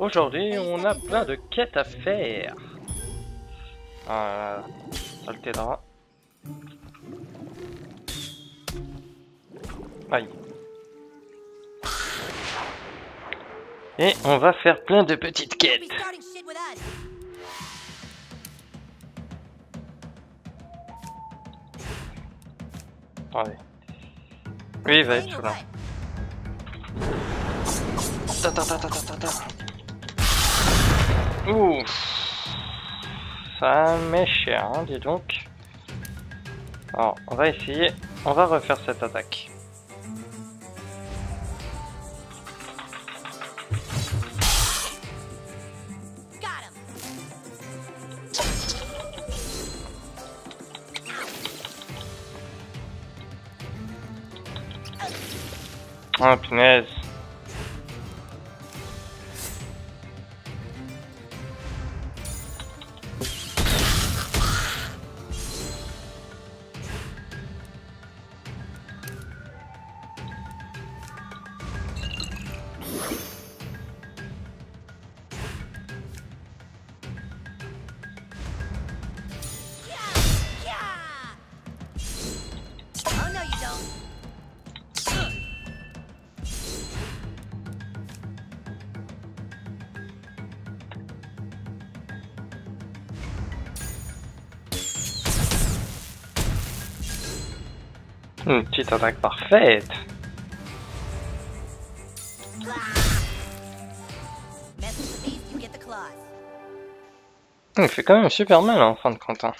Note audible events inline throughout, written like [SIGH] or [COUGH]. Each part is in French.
Aujourd'hui, on a plein de quêtes à faire. Ah, ça le t'aidera. Aïe. Et on va faire plein de petites quêtes. Attendez. Oui, il va être là. Ta ta ta ta. Ouh. Ça m'est cher, hein, dis donc. Alors, on va essayer. On va refaire cette attaque. Oh punaise. Une petite attaque parfaite. Il fait quand même super mal en fin de compte. Hein.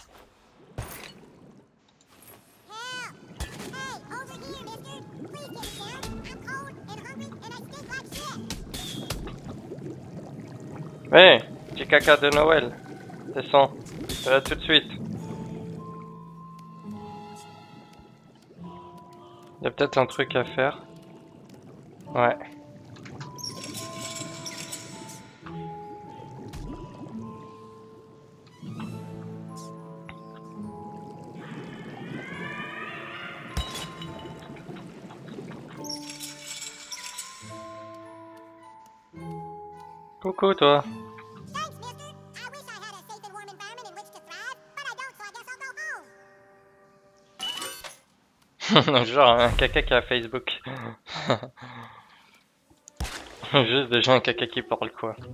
Ouais, petit caca de Noël. Descends. Là tout de suite. Il y a peut-être un truc à faire. Ouais. Coucou toi. [LAUGHS] Genre un caca qui a Facebook. [LAUGHS] Juste déjà un caca qui parle quoi. [LAUGHS]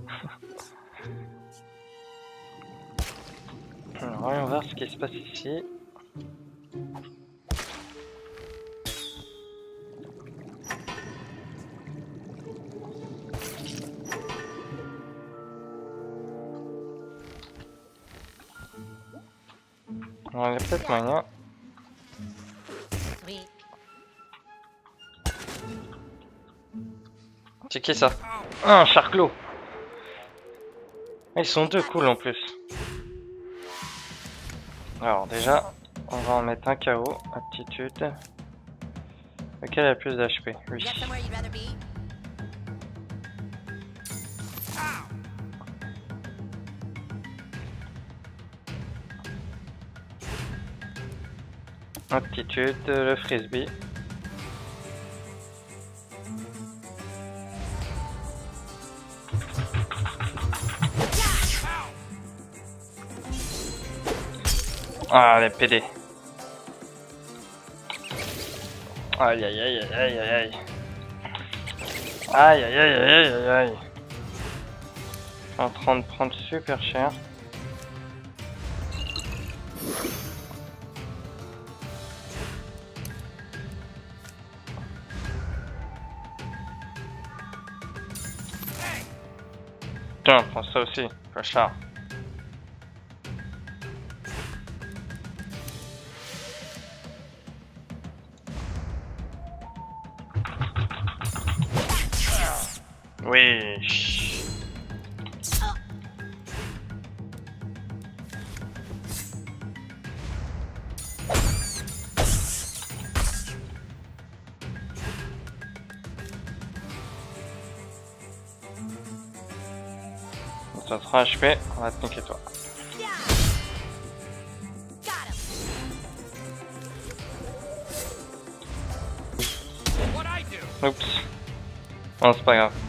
Alors voyons voir ce qui se passe ici. y a peut-être moyen. C'est qui ça Ah, un charclos Ils sont deux cool en plus. Alors déjà, on va en mettre un KO, aptitude. Lequel a plus d'HP Oui. Aptitude, le frisbee. Ah, les PD. Aïe aïe aïe aïe aïe aïe. Aïe aïe aïe aïe aïe aïe. En train de prendre super cher. Tiens, prends ça aussi, clochard. Oui. Ça sera HP, on va te niquer toi. Oups. Non, c'est pas grave.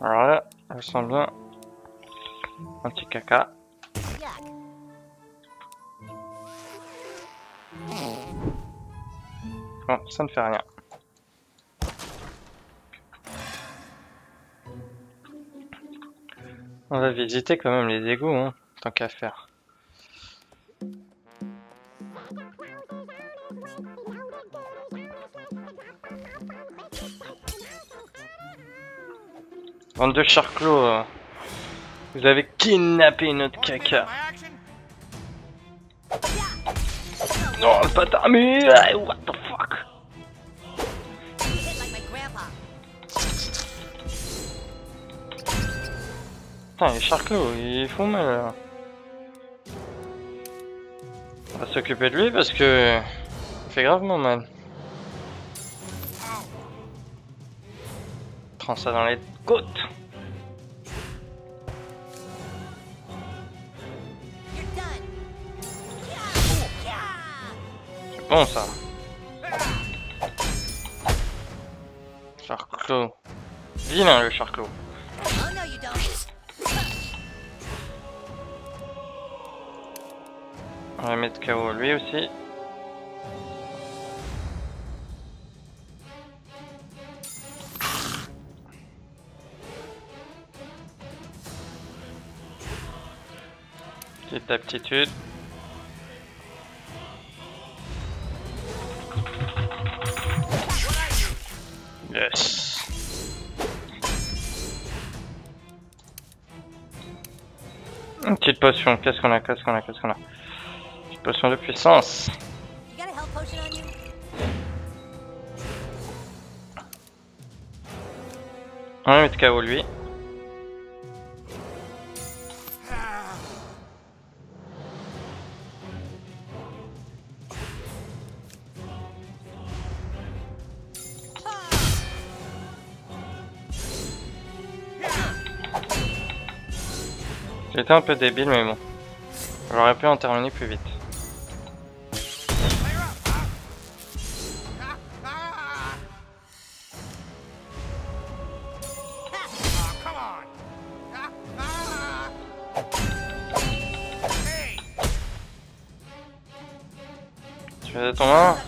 Alors là, elle sent bien un petit caca. Bon, ça ne fait rien. On va visiter quand même les égouts, hein, tant qu'à faire. Bande de charclos, euh, vous avez kidnappé notre caca. Non, le patin, mais what the fuck. Putain, les charclos, ils font mal. On va s'occuper de lui parce que il fait gravement mal. Prends ça dans les côtes. Bon ça. Charclos. Vilain le charclos. On va mettre KO lui aussi. Petite aptitude. Potion. Qu'est-ce qu'on a Qu'est-ce qu'on a Qu'est-ce qu'on a potion de puissance. On va mettre KO lui. J'étais un peu débile mais bon. J'aurais pu en terminer plus vite. Tu faisais ton worse.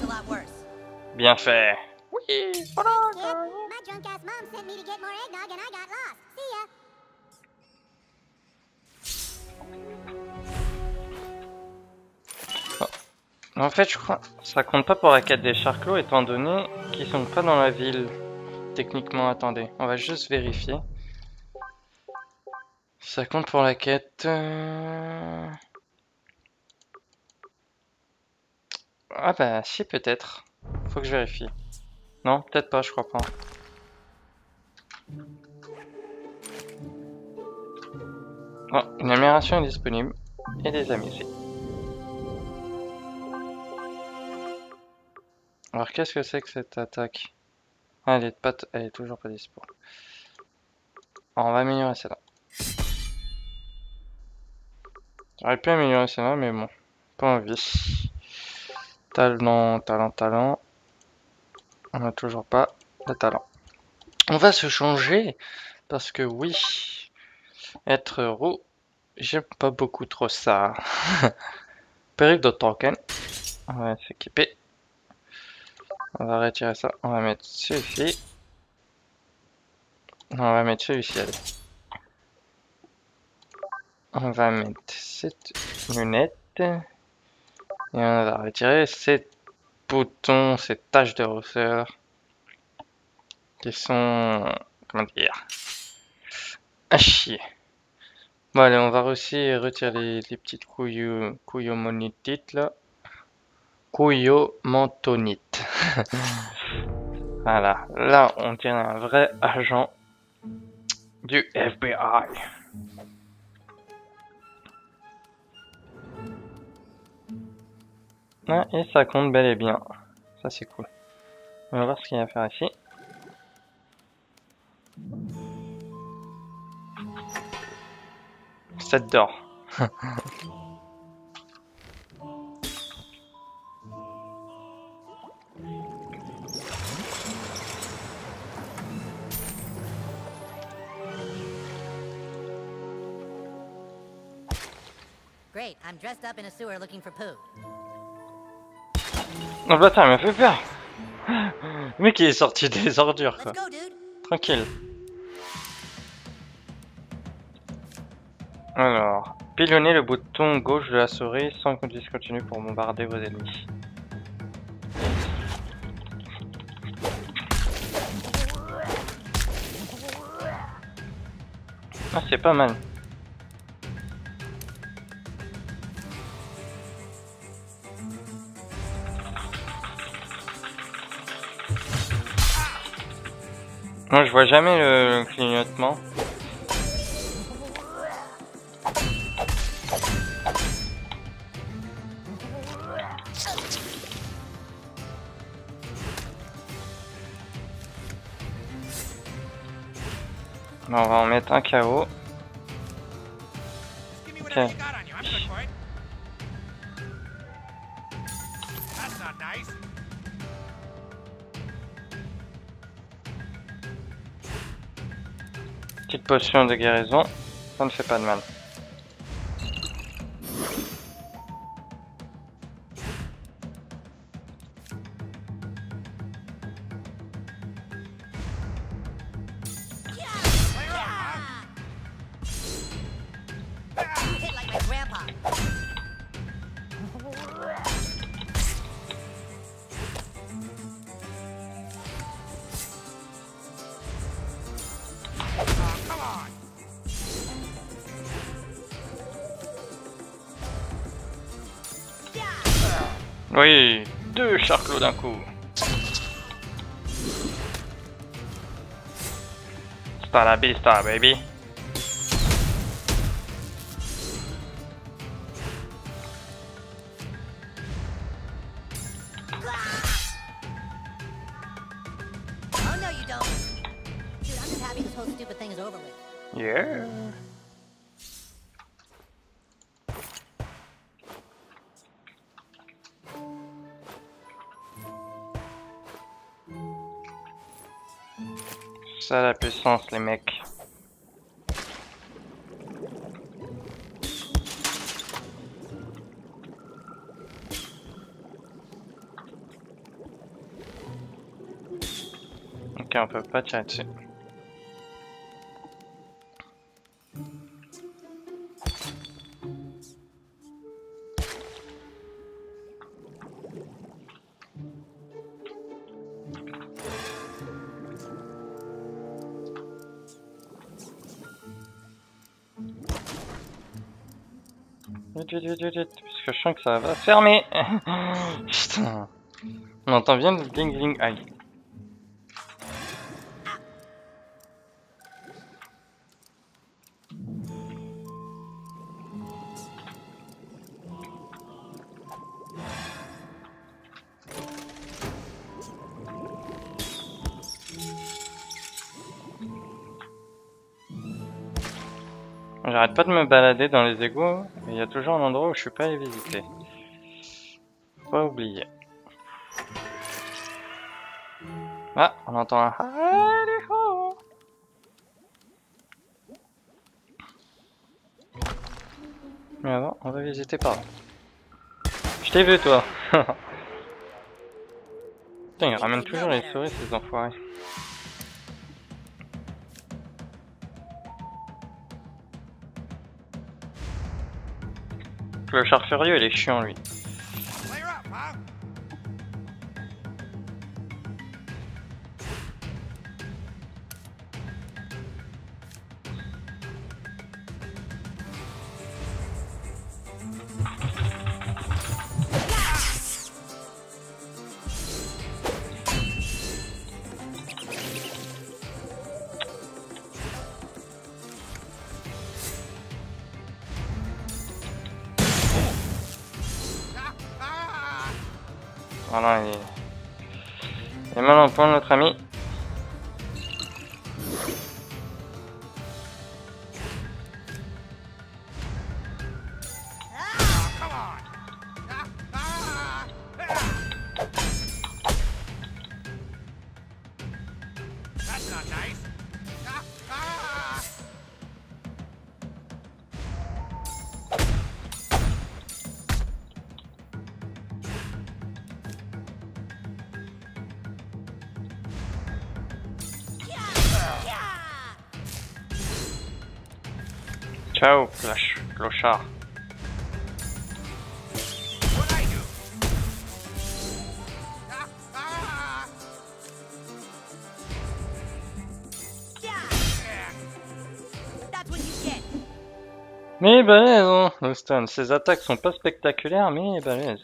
Bien fait. Fait, je crois ça compte pas pour la quête des charclos étant donné qu'ils sont pas dans la ville. Techniquement, attendez, on va juste vérifier. Ça compte pour la quête. euh, Ah bah si peut-être. Faut que je vérifie. Non, peut-être pas, je crois pas. Oh, une amélioration est disponible. Et des amis qu'est-ce que c'est que cette attaque? Ah, elle est, pas elle est toujours pas dispo. On va améliorer celle-là. J'aurais pu améliorer celle-là, mais bon, pas envie. Talent, talent, talent. On n'a toujours pas de talent. On va se changer, parce que oui, être roux, j'aime pas beaucoup trop ça. [LAUGHS] Perruque de Tolkien. On va s'équiper. On va retirer ça. On va mettre celui-ci. On va mettre celui-ci, allez. On va mettre cette lunette. Et on va retirer ces boutons, ces taches de rousseur. Qui sont... Comment dire À chier. Bon allez, on va aussi retirer les, petites couilles, couillomonitites là. Couillomontonite. [LAUGHS] Voilà, là on dirait un vrai agent du FBI. Et ça compte bel et bien. Ça c'est cool. On va voir ce qu'il y a à faire ici. Set d'or. [LAUGHS] I'm dressed up in a sewer looking for poo. Non, bâtard, il m'a fait peur. Le mec, il est sorti des ordures, quoi. Go. Tranquille. Alors, pilonnez le bouton gauche de la souris sans qu'on discontinue pour bombarder vos ennemis. Ah, c'est pas mal. Moi, je vois jamais le clignotement. On va en mettre un KO. Okay. Potion de guérison, ça ne fait pas de mal. Oui, deux charclos d'un coup. Hasta la vista, baby. Les mecs. Ok, on peut pas tirer dessus. Vite, vite, vite, vite, parce que je sens que ça va fermer. [LAUGHS] Putain. On entend bien le bling bling aïe. Balader dans les égouts, mais il y a toujours un endroit où je suis pas allé visiter. Pas oublier. Ah, on entend un Mais avant, on va visiter par là. Je t'ai vu toi [LAUGHS] Putain, ils ramènent toujours les souris ces enfoirés. Le char furieux, il est chiant lui. Mais balèze, hein, Houston. Ses attaques sont pas spectaculaires, mais balèze.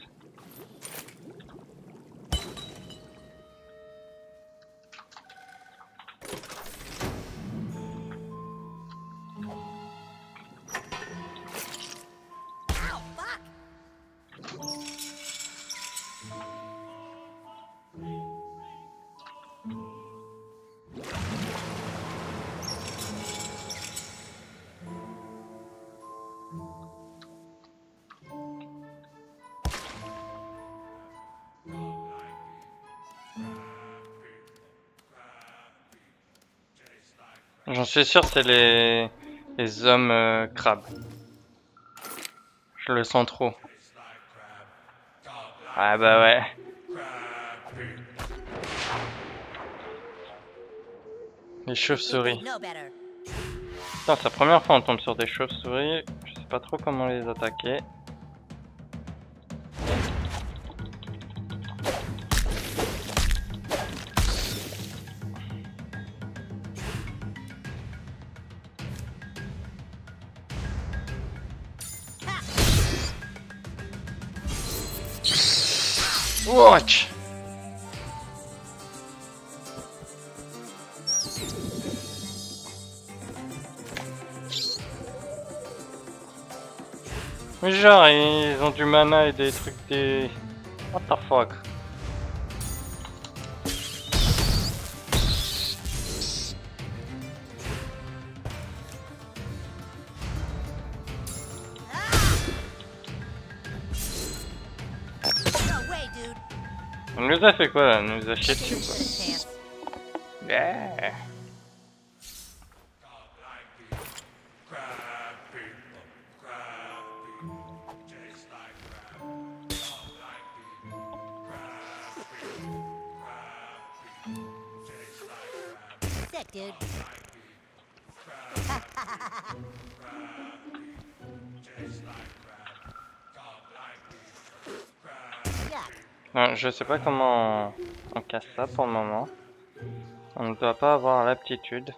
J'en suis sûr, c'est les... les hommes euh, crabes. Je le sens trop. Ah bah ouais. Les chauves-souris. Putain, c'est la première fois on tombe sur des chauves-souris. Je sais pas trop comment les attaquer. Watch. Mais genre, ils ont du mana et des trucs des... What the fuck? On nous a fait quoi On nous a chié dessus Didn't quoi. stand a chance. Yeah. Je sais pas comment on, casse ça pour le moment. On ne doit pas avoir l'aptitude.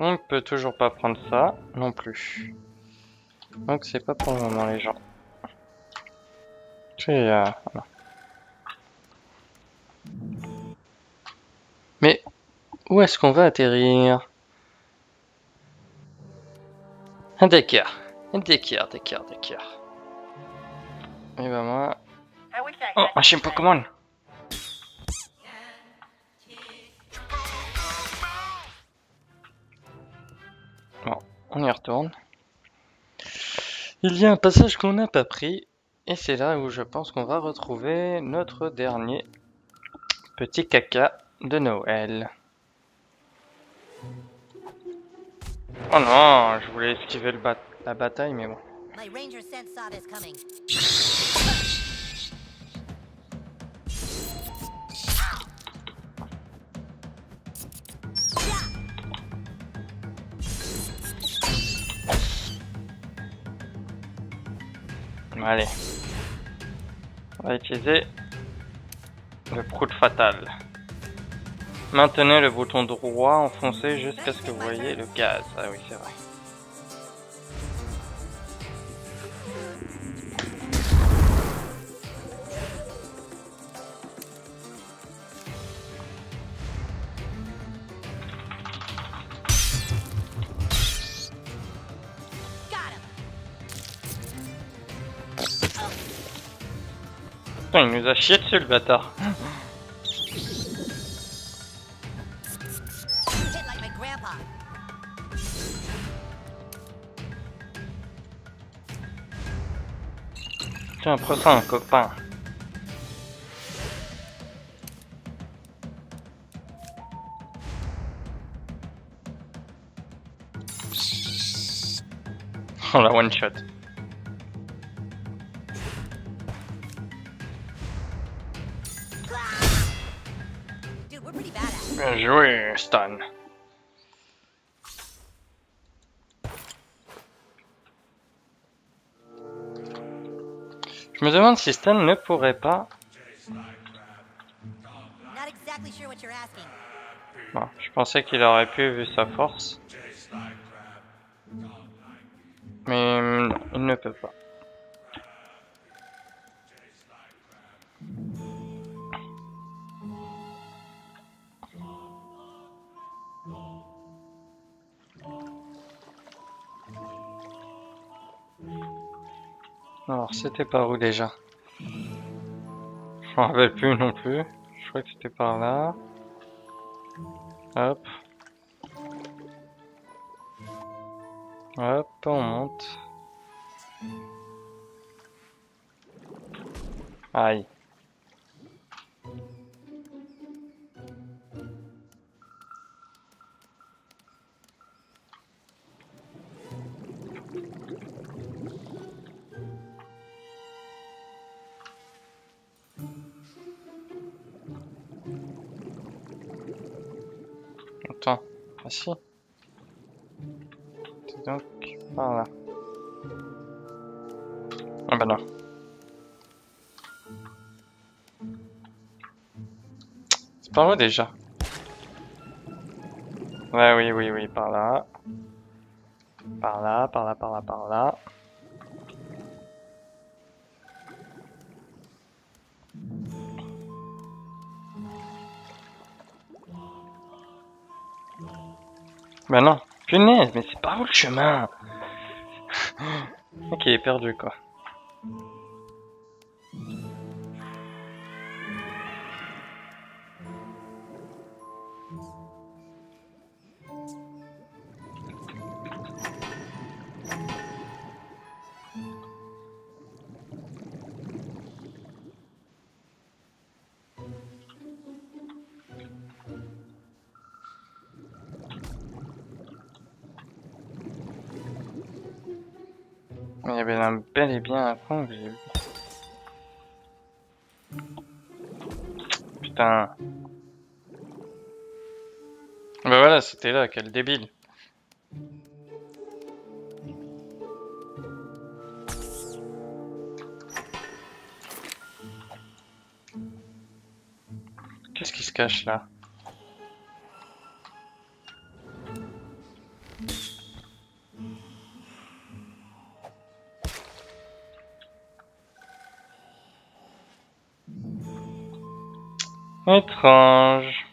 On ne peut toujours pas prendre ça non plus. Donc c'est pas pour le moment les gens. Euh, voilà. Mais où est-ce qu'on va atterrir? Un D'accord, d'accord, d'accord, d'accord. Et ben moi... Oh, machine Pokémon Bon, on y retourne. Il y a un passage qu'on n'a pas pris, et c'est là où je pense qu'on va retrouver notre dernier petit caca de Noël. Oh non, je voulais esquiver le bat- la bataille, mais bon. Allez. On va utiliser le prout fatal. Maintenez le bouton droit enfoncé jusqu'à ce que vous voyez le gaz. Ah oui, c'est vrai. Il nous a chié dessus le bâtard. Tiens, prends ça, un copain. [LAUGHS] Oh la one shot. Bien joué, Stan. Je me demande si Stan ne pourrait pas. Bon, je pensais qu'il aurait pu vu sa force. Mais non, il ne peut pas. C'était par où déjà? Je m'en rappelle plus non plus. Je crois que c'était par là. Hop. Hop, on monte. Aïe. C'est donc par là. Ah bah non. C'est par où déjà Ouais, oui, oui, oui, par là. Par là, par là, par là, par là. Bah non. Punaise, mais c'est par où le chemin Ok, perdu quoi. Putain. Bah voilà, c'était là, quel débile. Qu'est-ce qui se cache là? Étrange.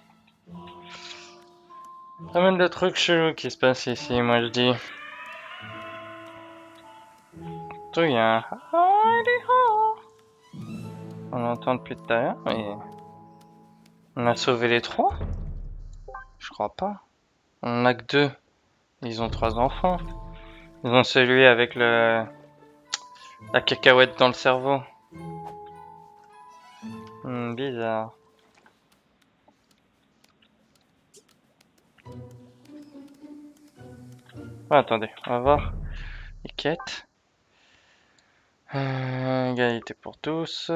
Pas mal de trucs chelous qui se passent ici, moi je dis. Tout y a On l'entend depuis tout à l'heure, mais... On a sauvé les trois? Je crois pas. On en a que deux. Ils ont trois enfants. Ils ont celui avec le... La cacahuète dans le cerveau. Hmm, bizarre. Ah, attendez, on va voir les quêtes. Euh, égalité pour tous.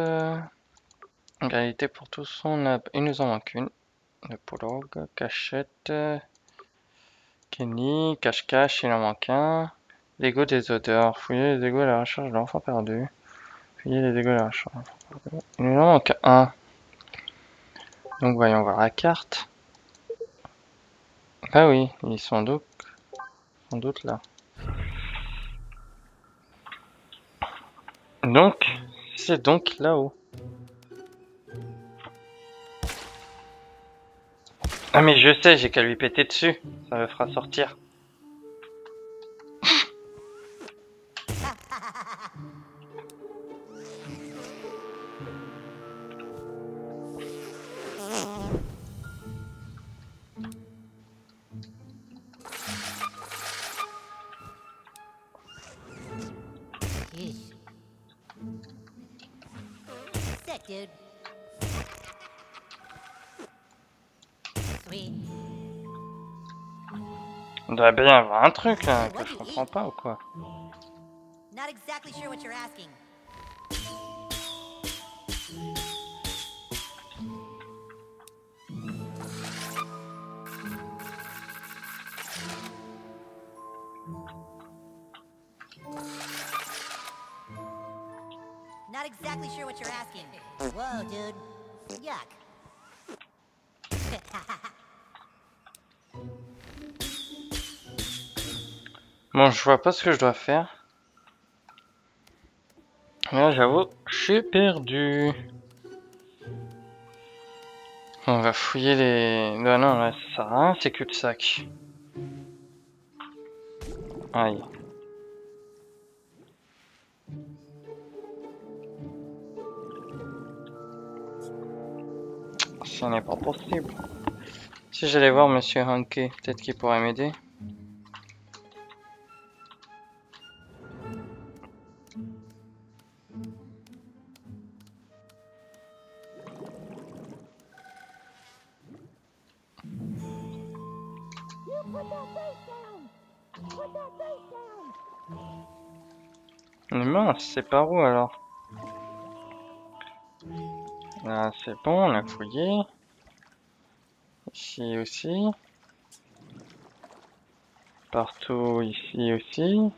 égalité pour tous. On a, il nous en manque une. Le prologue, cachette. Kenny, cache-cache, il en manque un. L'égo des odeurs. Fouiller les égos à la recherche de l'enfant perdu. Fouiller les égos à la recherche de. Il nous en manque un. Donc voyons voir la carte. Ah oui, ils sont donc sans doute là. Donc, c'est donc là-haut. Ah mais je sais, j'ai qu'à lui péter dessus. Ça me fera sortir. Bien y avoir un truc là que je comprends pas ou quoi Not exactly sure what you're asking. Not exactly sure what you're asking. Whoa, dude. Yuck. Bon, je vois pas ce que je dois faire. Là, j'avoue, je suis perdu. On va fouiller les... Non, non, là, ça sert rien, c'est cul-de-sac. Aïe. Ce n'est pas possible. Si j'allais voir Monsieur Hanke, peut-être qu'il pourrait m'aider. Mince, c'est par où alors Là, c'est bon, on a fouillé. Ici aussi. Partout ici aussi.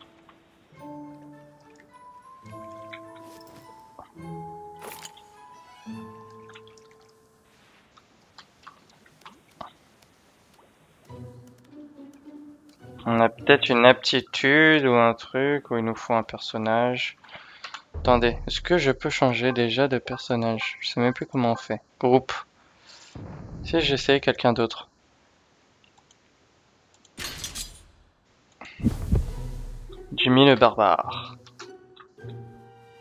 On a peut-être une aptitude ou un truc où il nous faut un personnage. Attendez, est-ce que je peux changer déjà de personnage? Je sais même plus comment on fait. Groupe. Si j'essaye quelqu'un d'autre. Jimmy le barbare.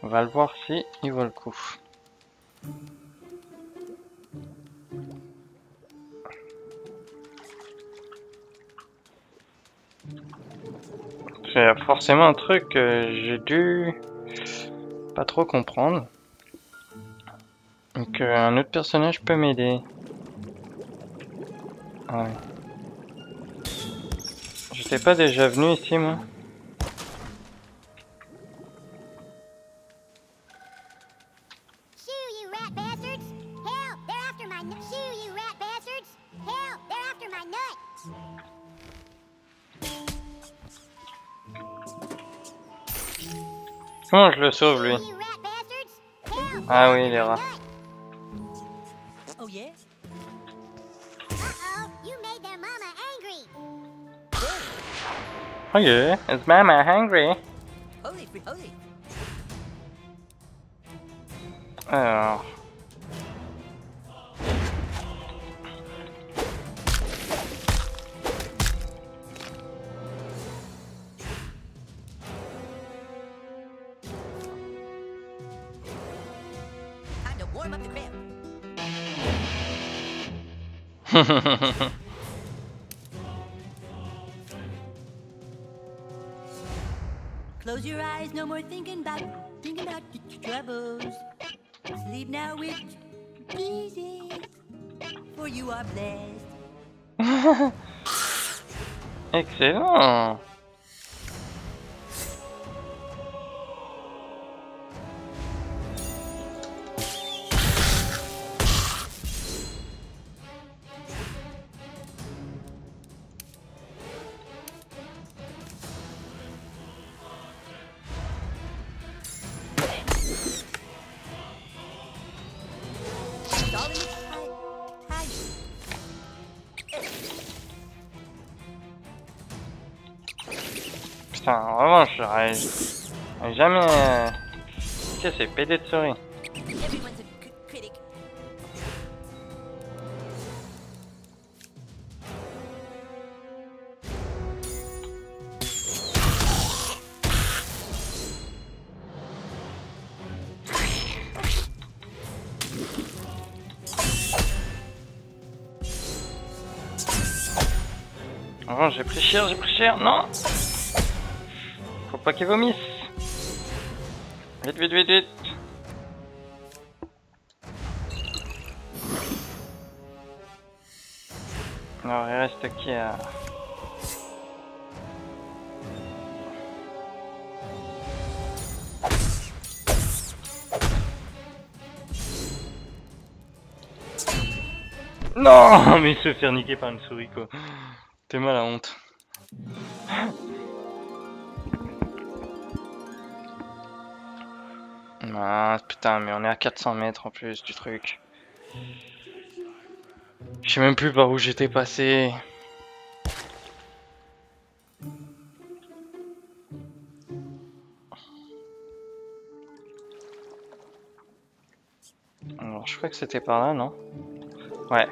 On va le voir si il vaut le coup. C'est forcément un truc que j'ai dû pas trop comprendre. Donc un autre personnage peut m'aider. Ah ouais. J'étais pas déjà venu ici moi Comment je le sauve lui Ah they're oui, les rats. oh, yeah? Uh-oh, you made their mama angry. Okay, is mama hungry? Holy free holy. Alors. [LAUGHS] Close your eyes, no more thinking about thinking about troubles. Sleep now with Jesus, for you are blessed. [LAUGHS] Excellent. Jamais. euh, Qu'est-ce que c'est PD de souris j'ai pris cher, j'ai pris cher, non? Faut pas qu'il vomisse Vite, vite, vite, vite Alors il reste qui à... Non [LAUGHS] Mais se faire niquer par une souris quoi. T'es mal à honte. Ah putain, mais on est à 400 mètres en plus du truc. Je sais même plus par où j'étais passé. Alors, je crois que c'était par là, non? Ouais.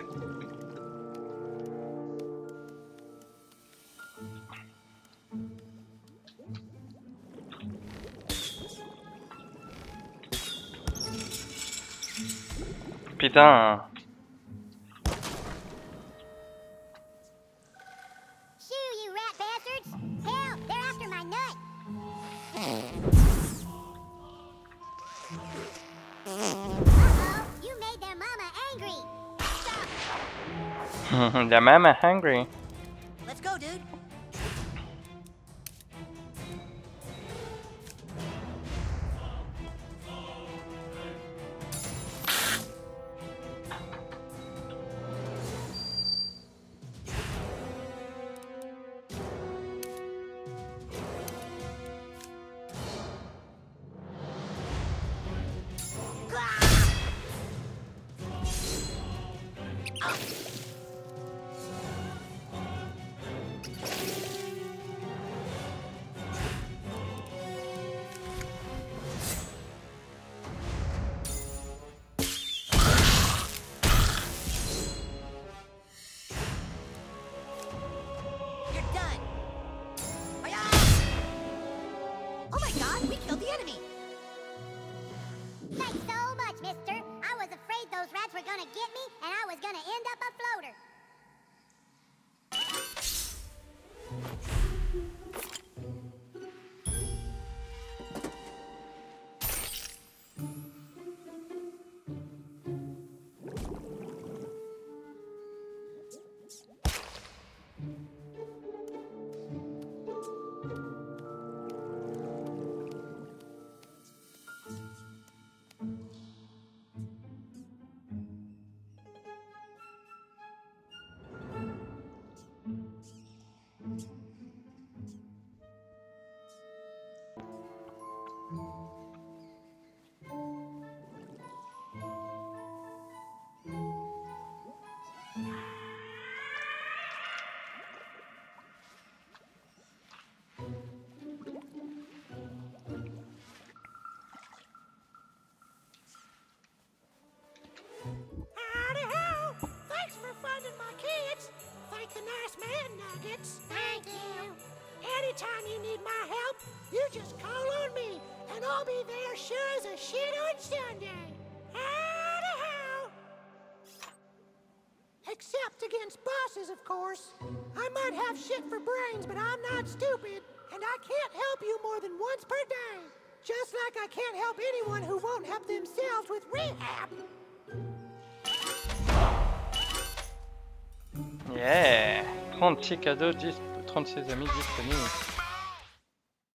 Made their mama angry! Stop! [LAUGHS] the mama hungry. Finding my kids. Thank the nice man, Nuggets. Thank you. Anytime you need my help, you just call on me, and I'll be there sure as a shit on Sunday. Howdy ho! Except against bosses, of course. I might have shit for brains, but I'm not stupid, and I can't help you more than once per day. Just like I can't help anyone who won't help themselves with rehab. Yeah 36 cadeaux, 10, 36 amis disponibles.